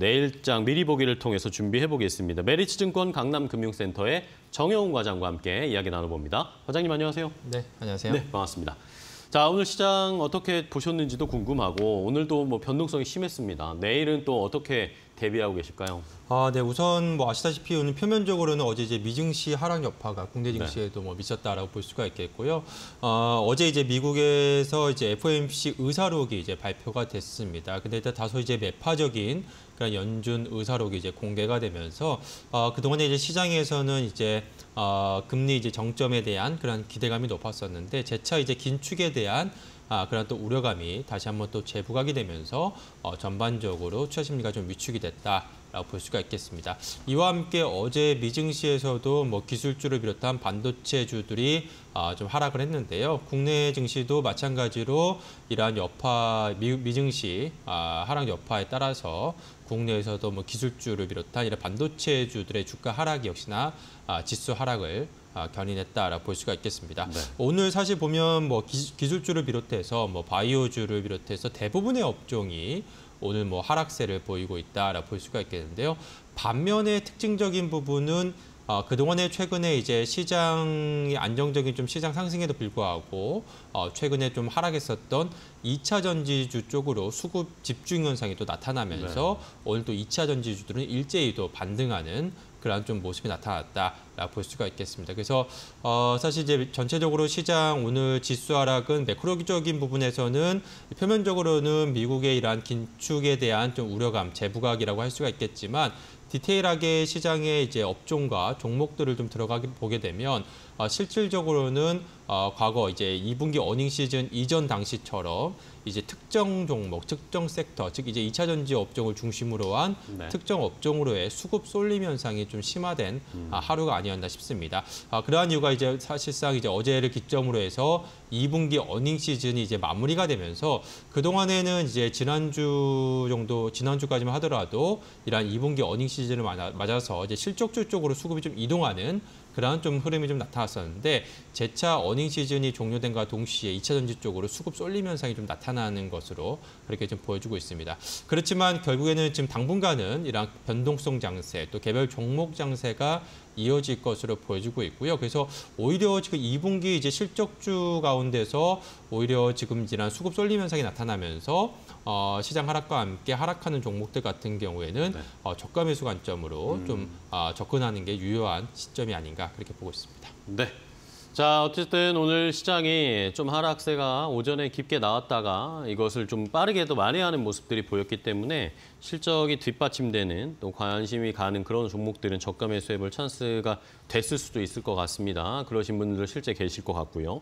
내일장 미리 보기를 통해서 준비해 보겠습니다. 메리츠증권 강남금융센터의 정영훈 과장과 함께 이야기 나눠봅니다. 과장님 안녕하세요. 네, 안녕하세요. 네, 반갑습니다. 자, 오늘 시장 어떻게 보셨는지도 궁금하고 오늘도 뭐 변동성이 심했습니다. 내일은 또 어떻게 대비하고 계실까요? 아, 네, 우선 뭐 아시다시피 오늘 표면적으로는 어제 이제 미증시 하락 여파가 국내 증시에도 뭐 미쳤다라고 볼 수가 있겠고요. 어, 어제 이제 미국에서 이제 FOMC 의사록이 이제 발표가 됐습니다. 근데 일단 다소 이제 매파적인 그런 연준 의사록이 이제 공개가 되면서 어, 그동안에 이제 시장에서는 이제 어, 금리 이제 정점에 대한 그런 기대감이 높았었는데 재차 이제 긴축에 대한 아, 그런 또 우려감이 다시 한번 또 재부각이 되면서 어, 전반적으로 투자 심리가 좀 위축이 됐다 라고 볼 수가 있겠습니다. 이와 함께 어제 미증시에서도 뭐 기술주를 비롯한 반도체 주들이 아, 좀 하락을 했는데요. 국내 증시도 마찬가지로 이러한 여파 미, 미증시 아, 하락 여파에 따라서 국내에서도 뭐 기술주를 비롯한 이런 반도체주들의 주가 하락이 역시나 아, 지수 하락을 아, 견인했다라고 볼 수가 있겠습니다. 네. 오늘 사실 보면 뭐 기, 기술주를 비롯해서 뭐 바이오주를 비롯해서 대부분의 업종이 오늘 뭐 하락세를 보이고 있다라고 볼 수가 있겠는데요. 반면에 특징적인 부분은 어, 그동안에 최근에 이제 시장이 안정적인 좀 시장 상승에도 불구하고 어, 최근에 좀 하락했었던 2차 전지주 쪽으로 수급 집중 현상이 또 나타나면서 오늘 또 2차 전지주들은 일제히 또 반등하는 그런 좀 모습이 나타났다라고 볼 수가 있겠습니다. 그래서 어, 사실 이제 전체적으로 시장 오늘 지수 하락은 매크로적인 부분에서는 표면적으로는 미국의 이러한 긴축에 대한 좀 우려감, 재부각이라고 할 수가 있겠지만 디테일하게 시장의 이제 업종과 종목들을 좀 들어가게 보게 되면 어, 실질적으로는 어, 과거 이제 2분기 어닝 시즌 이전 당시처럼 이제 특정 종목, 특정 섹터, 즉 이제 2차 전지 업종을 중심으로 한 네. 특정 업종으로의 수급 쏠림 현상이 좀 심화된 아, 하루가 아니었나 싶습니다. 아, 그러한 이유가 이제 사실상 이제 어제를 기점으로 해서 2분기 어닝 시즌이 이제 마무리가 되면서 그 동안에는 이제 지난주 정도 지난주까지만 하더라도 이러한 2분기 어닝 시즌을 맞아- 맞아서 이제 실적주 쪽으로 수급이 좀 이동하는 그러한 좀 흐름이 좀 나타났었는데 재차 어닝 시즌이 종료된과 동시에 2차 전지 쪽으로 수급 쏠림 현상이 좀 나타나는 것으로 그렇게 좀 보여주고 있습니다. 그렇지만 결국에는 지금 당분간은 이런 변동성 장세 또 개별 종목 장세가 이어질 것으로 보여지고 있고요. 그래서 오히려 지금 2분기 이제 실적주 가운데서 오히려 지금 이런 수급 쏠림 현상이 나타나면서 어, 시장 하락과 함께 하락하는 종목들 같은 경우에는 네. 어, 저가 매수 관점으로 음. 좀 아, 접근하는 게 유효한 시점이 아닌가 그렇게 보고 있습니다. 네. 자, 어쨌든 오늘 시장이 좀 하락세가 오전에 깊게 나왔다가 이것을 좀 빠르게도 만회하는 모습들이 보였기 때문에 실적이 뒷받침되는 또 관심이 가는 그런 종목들은 저가 매수해 볼 찬스가 됐을 수도 있을 것 같습니다. 그러신 분들 실제 계실 것 같고요.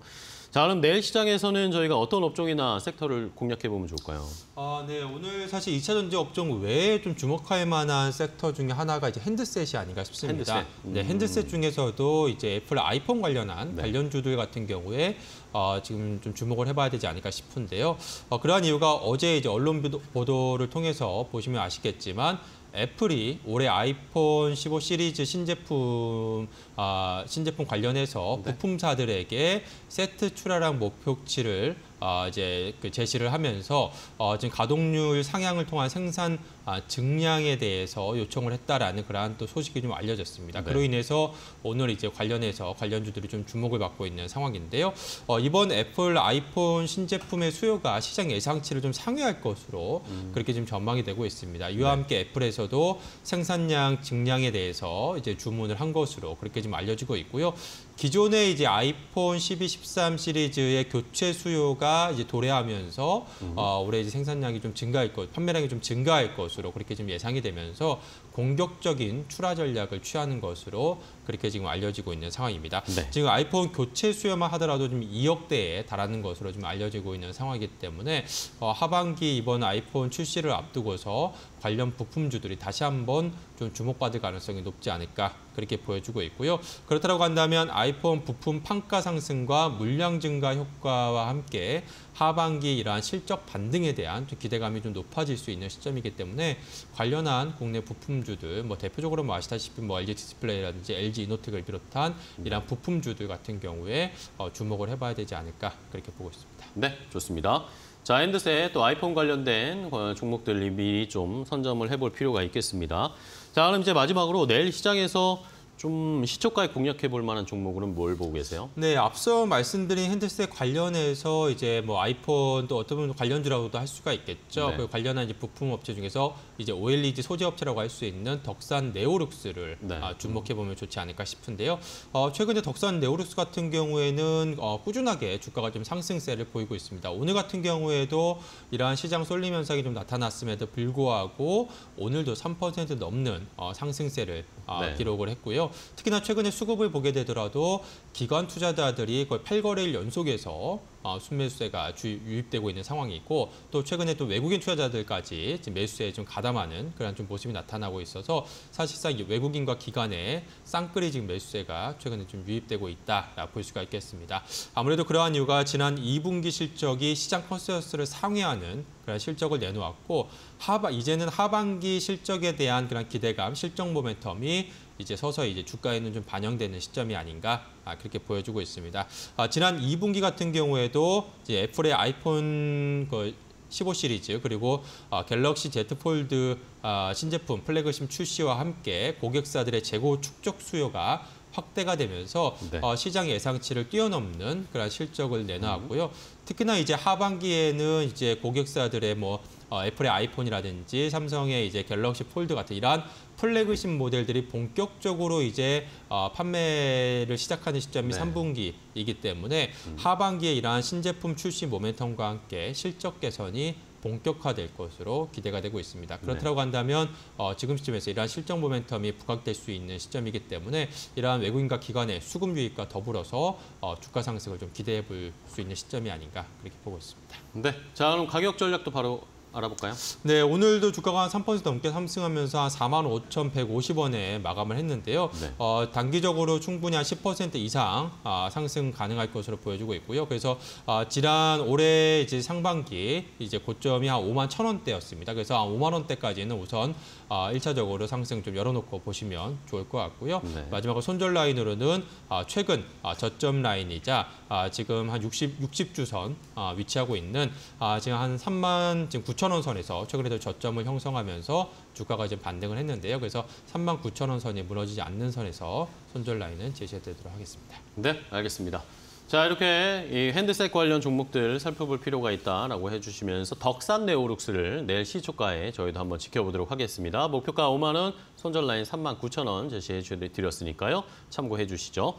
자, 그럼 내일 시장에서는 저희가 어떤 업종이나 섹터를 공략해 보면 좋을까요? 아, 네. 오늘 사실 2차 전지 업종 외에 좀 주목할 만한 섹터 중에 하나가 이제 handset이 아닌가 싶습니다. handset. 음. 네, handset 중에서도 이제 애플 아이폰 관련한 네. 관련주들 같은 경우에 어, 지금 좀 주목을 해봐야 되지 않을까 싶은데요. 어, 그러한 이유가 어제 이제 언론 보도- 보도를 통해서 보시면 아시겠지만 애플이 올해 아이폰 15 시리즈 신제품 아, 신제품 관련해서 네. 부품사들에게 세트 출하량 목표치를 어, 이제 그 제시를 하면서 어, 지금 가동률 상향을 통한 생산 아, 증량에 대해서 요청을 했다라는 그러한 또 소식이 좀 알려졌습니다. 네. 그로 인해서 오늘 이제 관련해서 관련주들이 좀 주목을 받고 있는 상황인데요. 어, 이번 애플 아이폰 신제품의 수요가 시장 예상치를 좀 상회할 것으로 그렇게 지금 전망이 되고 있습니다. 이와 함께 애플에서도 생산량 증량에 대해서 이제 주문을 한 것으로 그렇게 지금 알려지고 있고요. 기존의 이제 아이폰 12, 13 시리즈의 교체 수요가 이제 도래하면서 어, 올해 이제 생산량이 좀 증가할 것, 판매량이 좀 증가할 것으로 그렇게 지금 예상이 되면서 공격적인 출하 전략을 취하는 것으로 그렇게 지금 알려지고 있는 상황입니다. 네. 지금 아이폰 교체 수요만 하더라도 좀 2억 대에 달하는 것으로 좀 알려지고 있는 상황이기 때문에 어, 하반기 이번 아이폰 출시를 앞두고서 관련 부품주들이 다시 한번 좀 주목받을 가능성이 높지 않을까 그렇게 보여주고 있고요. 그렇다고 한다면 아이폰 부품 판가 상승과 물량 증가 효과와 함께 하반기 이러한 실적 반등에 대한 좀 기대감이 좀 높아질 수 있는 시점이기 때문에 관련한 국내 부품주 들 뭐 대표적으로 뭐 아시다시피 뭐 LG 디스플레이라든지 LG 이노텍을 비롯한 이러한 부품주들 같은 경우에 어, 주목을 해봐야 되지 않을까 그렇게 보고 있습니다. 네, 좋습니다. 자, handset 또 아이폰 관련된 어, 종목들 미리 좀 선점을 해볼 필요가 있겠습니다. 자, 그럼 이제 마지막으로 내일 시장에서 좀 시초가에 공략해 볼 만한 종목으로는 뭘 보고 계세요? 네, 앞서 말씀드린 핸드셋 관련해서 이제 뭐 아이폰 또 어떤 분은 관련주라고도 할 수가 있겠죠. 네. 그 관련한 이제 부품 업체 중에서 이제 OLED 소재 업체라고 할 수 있는 덕산 네오룩스를 네. 아, 주목해 보면 좋지 않을까 싶은데요. 어, 최근에 덕산 네오룩스 같은 경우에는 어, 꾸준하게 주가가 좀 상승세를 보이고 있습니다. 오늘 같은 경우에도 이러한 시장 쏠림 현상이 좀 나타났음에도 불구하고 오늘도 3% 넘는 어, 상승세를 아, 네. 기록을 했고요. 특히나 최근에 수급을 보게 되더라도 기관 투자자들이 거의 8거래일 연속해서 어, 순매수세가 주, 유입되고 있는 상황이 있고 또 최근에 또 외국인 투자자들까지 지금 매수세에 좀 가담하는 그런 좀 모습이 나타나고 있어서 사실상 이 외국인과 기관의 쌍끌이 지금 매수세가 최근에 좀 유입되고 있다 볼 수가 있겠습니다. 아무래도 그러한 이유가 지난 2분기 실적이 시장 컨센서스를 상회하는 그런 실적을 내놓았고 하반 이제는 하반기 실적에 대한 그런 기대감, 실적 모멘텀이 이제 서서히 이제 주가에는 좀 반영되는 시점이 아닌가 아, 그렇게 보여주고 있습니다. 아, 지난 2분기 같은 경우에도 이제 애플의 아이폰 그15 시리즈 그리고 아, 갤럭시 Z 폴드 아, 신제품 플래그십 출시와 함께 고객사들의 재고 축적 수요가 확대가 되면서 네. 어, 시장 예상치를 뛰어넘는 그런 실적을 내놓았고요. 특히나 이제 하반기에는 이제 고객사들의 뭐 어, 애플의 아이폰이라든지 삼성의 이제 갤럭시 폴드 같은 이러한 플래그십 모델들이 본격적으로 이제 어, 판매를 시작하는 시점이 네. 3분기이기 때문에 하반기에 이러한 신제품 출시 모멘텀과 함께 실적 개선이 본격화될 것으로 기대가 되고 있습니다. 그렇다고 한다면 어, 지금 시점에서 이러한 실적 모멘텀이 부각될 수 있는 시점이기 때문에 이러한 외국인과 기관의 수급 유입과 더불어서 어, 주가 상승을 좀 기대해 볼 수 있는 시점이 아닌가 그렇게 보고 있습니다. 네. 자, 그럼 가격 전략도 바로 알아볼까요? 네, 오늘도 주가가 한 3% 넘게 상승하면서 한 45,150원에 마감을 했는데요. 네. 어, 단기적으로 충분히 한 10% 이상 아, 상승 가능할 것으로 보여지고 있고요. 그래서 아, 지난 올해 이제 상반기 이제 고점이 한 5만 1천 원대였습니다. 그래서 한 5만 원대까지는 우선 아, 1차적으로 상승 좀 열어놓고 보시면 좋을 것 같고요. 네. 마지막으로 손절 라인으로는 아, 최근 아, 저점 라인이자 아, 지금 한 60, 60주선 아, 위치하고 있는 아, 지금 한 3만 지금 9 천원 선에서 최근에도 저점을 형성하면서 주가가 이제 반등을 했는데요. 그래서 3만 9천 원 선이 무너지지 않는 선에서 손절 라인은 제시해드리도록 하겠습니다. 네, 알겠습니다. 자, 이렇게 이 핸드셋 관련 종목들 살펴볼 필요가 있다라고 해주시면서 덕산 네오룩스를 내일 시초가에 저희도 한번 지켜보도록 하겠습니다. 목표가 5만 원, 손절 라인 3만 9천 원 제시해 드렸으니까요. 참고해 주시죠.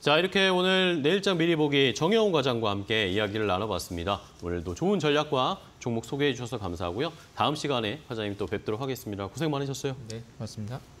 자, 이렇게 오늘 내일장 미리 보기 정영훈 과장과 함께 이야기를 나눠봤습니다. 오늘도 좋은 전략과 종목 소개해 주셔서 감사하고요. 다음 시간에 과장님 또 뵙도록 하겠습니다. 고생 많으셨어요. 네, 고맙습니다.